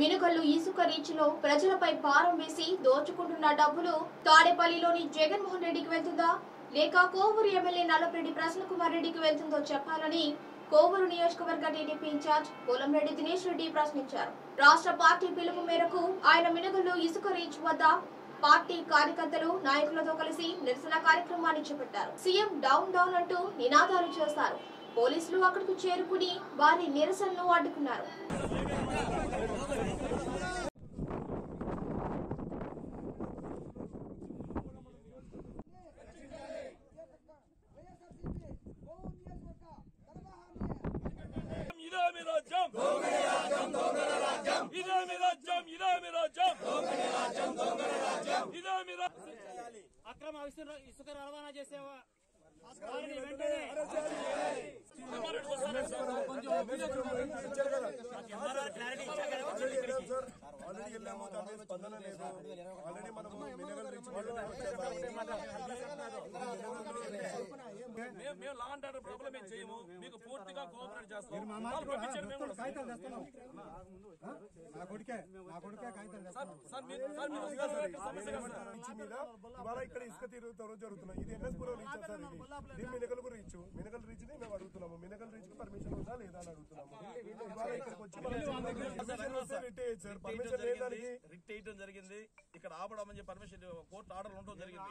మినుగల్లు ఇసుక రీచ్లో ప్రజలపై భారం వేసి దోచుకుంటున్న డబ్బులు తాడేపల్లిలోని జగన్మోహన్ రెడ్డికి వెళ్తుందా? లేక కోవూరు ఎమ్మెల్యే నల్లపరెడ్డి ప్రసన్న కుమార్ రెడ్డికి వెళ్తుందో చెప్పాలని కోవూరు నియోజకవర్గ టీడీపీ ఇన్ఛార్జ్ పోలంరెడ్డి దినేష్ రెడ్డి ప్రశ్నించారు. రాష్ట్ర పార్టీ పిలుపు మేరకు ఆయన మినుగల్లు ఇసుక రీచ్ వద్ద పార్టీ కార్యకర్తలు నాయకులతో కలిసి నిరసన కార్యక్రమాన్ని చేపట్టారు. సీఎం డౌన్ డౌన్ అంటూ నినాదాలు చేశారు పోలీసులు అక్కడికి చేరుకుని వారి నిరసనను అడ్డుకున్నారు. ఇదే మీ రాజ్యం ఇదే మీ రాజ్యం ఇదే మీ రాజ్యం ఇదే మీ రాజ్యం అక్రమ ఇసుక ఇసుక రవాణా వెంటనే ఆల్రెడీ వెళ్ళాము దాని స్పందన లేదు. ఆల్రెడీ మనము మినరల్ రిచ్ మేము మేము లా అండ్ ఆర్డర్ ప్రాబ్లం ఏం చేయము. మీకు పూర్తిగా కోఆపరేట్ చేస్తాం. ఇక్కడ ఇసుక తీరుతారు జరుగుతున్నాయి. ఇది ఎన్ఎస్ పురం రీచ్ సార్ ఇది. దీని మినకల్ రీచ్. మినకల్ రీచ్ని మేము అడుగుతున్నాము. మినకల్ రీచ్కి పర్మిషన్ ఉందా లేదా అని అడుగుతున్నాము. ఇవాళ ఇక్కడికి వచ్చి పర్మిషన్ రిట్ చేయడం జరిగింది. ఇక్కడ ఆపడం అని పర్మిషన్ కోర్టు ఆర్డర్ ఉండడం జరిగింది.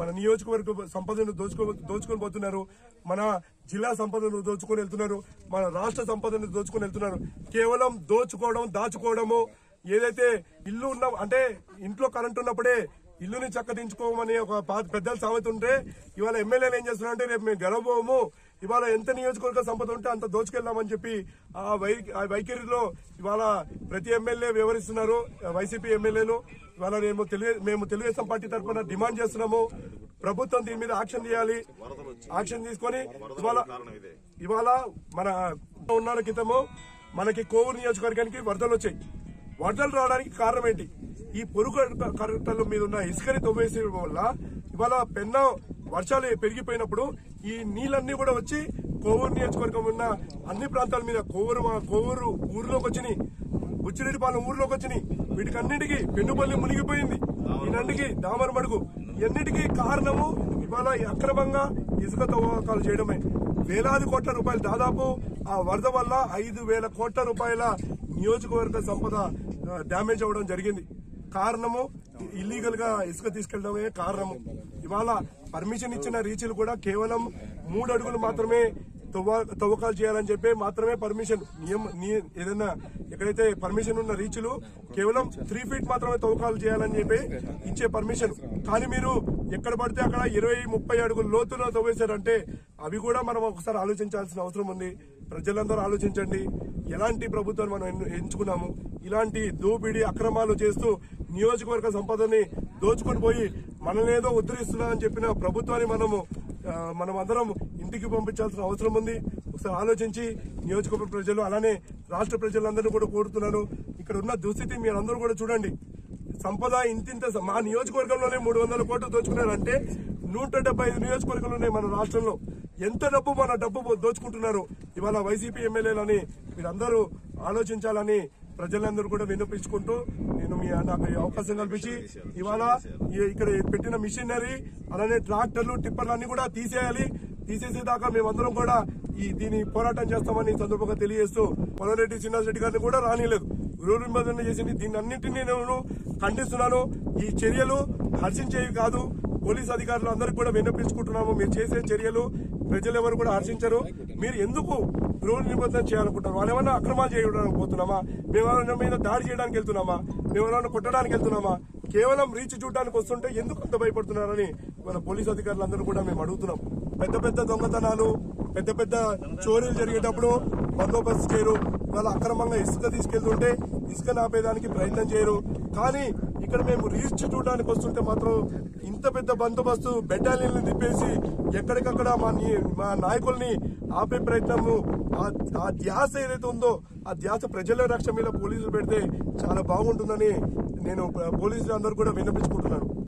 మన నియోజకవర్గ సంపదను దోచుకో దోచుకొని పోతున్నారు. మన జిల్లా సంపదను దోచుకొని వెళ్తున్నారు. మన రాష్ట్ర సంపదను దోచుకొని వెళ్తున్నారు. కేవలం దోచుకోవడం దాచుకోవడము. ఏదైతే ఇల్లు ఉన్న అంటే ఇంట్లో కరెంట్ ఉన్నప్పుడే ఇల్లుని చక్కదించుకోమని ఒక పెద్దల సామెత ఉంటే ఇవాళ ఎమ్మెల్యేలు ఏం చేస్తున్నారంటే రేపు మేము గెలవబోము. ఇవాళ ఎంత నియోజకవర్గ సంపద ఉంటే అంత దోచుకెళ్దామని చెప్పి ఆ వై ఆ వైఖరిలో ఇవాళ ప్రతి ఎమ్మెల్యే వివరిస్తున్నారు వైసీపీ ఎమ్మెల్యేలు. ఇవాళ మేము తెలుగు మేము తెలుగుదేశం పార్టీ తరఫున డిమాండ్ చేస్తున్నాము. ప్రభుత్వం దీని మీద యాక్షన్ చేయాలి యాక్షన్ తీసుకొని ఇవాళ ఇవాళ మన ఉన్నాళ్ళ క్రితము మనకి కోవూరు నియోజకవర్గానికి వరదలు వచ్చాయి. వరదలు రావడానికి కారణం ఏంటి? ఈ పొరుగు కరెక్టర్ల మీద ఉన్న ఇసుకని తవ్వేసే వల్ల ఇవాళ పెన్న వర్షాలు పెరిగిపోయినప్పుడు ఈ నీళ్ళన్నీ కూడా వచ్చి కోవూరు నియోజకవర్గం ఉన్న అన్ని ప్రాంతాల మీద కోవూరు కోవూరు ఊర్లోకి వచ్చినాయి. బుచ్చిరెడ్డిపాలెం ఊర్లోకి వచ్చినాయి. వీటికన్నిటికీ పెన్నుపల్లి మునిగిపోయింది. ఈనంటికి దామర మడుగు. కారణము? ఇవాళ అక్రమంగా ఇసుక తవ్వకాలు చేయడమే. వేలాది కోట్ల రూపాయలు దాదాపు ఆ వరద వల్ల ఐదు వేల కోట్ల రూపాయల నియోజకవర్గ సంపద డ్యామేజ్ అవ్వడం జరిగింది. కారణము? ఇల్లీగల్గా ఇసుక తీసుకెళ్ళడమే కారణము. ఇవాళ పర్మిషన్ ఇచ్చిన రీచ్లు కూడా కేవలం మూడు అడుగులు మాత్రమే తవ్వ తవ్వకాలు చేయాలని చెప్పి మాత్రమే పర్మిషన్ నియమ ఏదైనా ఎక్కడైతే పర్మిషన్ ఉన్న రీచ్లు కేవలం త్రీ ఫీట్ మాత్రమే తవ్వకాలు చేయాలని చెప్పి ఇచ్చే పర్మిషన్. కానీ మీరు ఎక్కడ పడితే అక్కడ ఇరవై ముప్పై అడుగులు లోతులో తవ్వేశారంటే అవి కూడా మనం ఒకసారి ఆలోచించాల్సిన అవసరం ఉంది. ప్రజలందరూ ఆలోచించండి. ఎలాంటి ప్రభుత్వాన్ని మనం ఎంచుకున్నాము? ఇలాంటి దోపిడీ అక్రమాలు చేస్తూ నియోజకవర్గ సంపదని దోచుకొని పోయి మనల్నేదో ఉద్ధరిస్తున్నామని చెప్పిన ప్రభుత్వాన్ని మనము మనం అందరం ఇంటికి పంపించాల్సిన అవసరం ఉంది. ఒకసారి ఆలోచించి నియోజకవర్గ ప్రజలు అలానే రాష్ట్ర ప్రజలందరినీ కూడా కోరుతున్నాను. ఇక్కడ ఉన్న దుస్థితి మీరందరూ కూడా చూడండి. సంపద ఇంతింత మా నియోజకవర్గంలోనే మూడు వందల కోట్లు దోచుకున్నారంటే నూట డెబ్బై ఐదు నియోజకవర్గాలు ఉన్నాయి మన రాష్ట్రంలో. ఎంత డబ్బు మన డబ్బు దోచుకుంటున్నారు? ఇవాళ వైసీపీ ఎమ్మెల్యేలని మీరందరూ ఆలోచించాలని ప్రజలందరూ కూడా విన్నపించుకుంటూ నేను మీ నాకు అవకాశం కల్పించి ఇవాళ ఇక్కడ పెట్టిన మిషనరీ అలానే ట్రాక్టర్లు టిప్పర్లు అన్ని కూడా తీసేయాలి. తీసేసేదాకా మేమందరం కూడా ఈ దీని పోరాటం చేస్తామని సందర్భంగా తెలియజేస్తూ పొలరెడ్డి శ్రీనివాస్ రెడ్డి గారిని కూడా రానిలేదు. గృహ నిబంధన చేసింది. దీన్ని అన్నింటినీ నేను ఖండిస్తున్నాను. ఈ చర్యలు హర్షించేవి కాదు. పోలీస్ అధికారులు అందరికీ కూడా విన్నపించుకుంటున్నాము. మీరు చేసే చర్యలు ప్రజలు ఎవరు కూడా హర్షించరు. మీరు ఎందుకు గృహ నిబంధన చేయాలనుకుంటారు వాళ్ళు ఏమన్నా అక్రమాలు చేయడానికి పోతున్నామా? మేము మీద దాడి చేయడానికి వెళ్తున్నామా? మేము కొట్టడానికి వెళ్తున్నామా? కేవలం రీచ్ చూడడానికి వస్తుంటే ఎందుకు అంత భయపడుతున్నారని మన పోలీస్ అధికారులందరూ కూడా మేము అడుగుతున్నాం. పెద్ద పెద్ద దొంగతనాలు పెద్ద పెద్ద చోరీలు జరిగేటప్పుడు బందోబస్తు చేయరు. వాళ్ళు అక్రమంగా ఇసుక తీసుకెళ్తుంటే ఇసుక నాపేదానికి ప్రయత్నం చేయరు. కానీ ఇక్కడ మేము రీచ్ చూడడానికి వస్తుంటే మాత్రం ఇంత పెద్ద బందోబస్తు బెటాలియన్లు తిప్పేసి ఎక్కడికక్కడ మా నీ- మా నాయకుల్ని ఆపే ప్రయత్నము ఆ- ఆ ధ్యాస ఏదైతే ఉందో ఆ ధ్యాస ప్రజల రక్ష మీద పోలీసులు పెడితే చాలా బాగుంటుందని నేను పోలీసులు అందరూ కూడా విన్నపించుకుంటున్నాను.